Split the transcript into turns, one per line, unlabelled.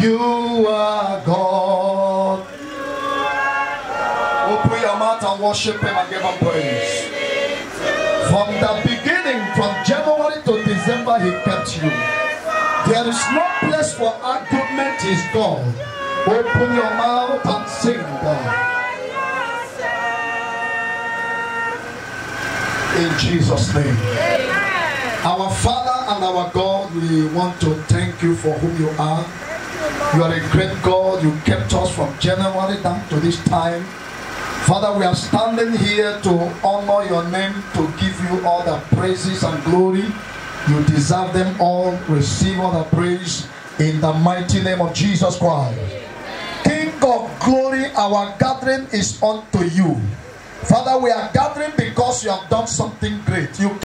You are God. Open your mouth and worship Him and give Him praise. From the beginning, from January to December, He kept you. There is no place for argument, is God. Open your mouth and sing God. In Jesus' name. Our Father and our God, we want to thank you for whom you are. You are a great God. You kept us from January down to this time. Father, we are standing here to honor your name, to give you all the praises and glory. You deserve them all. Receive all the praise in the mighty name of Jesus Christ. King of glory, our gathering is unto you. Father, we are gathering because you have done something great. You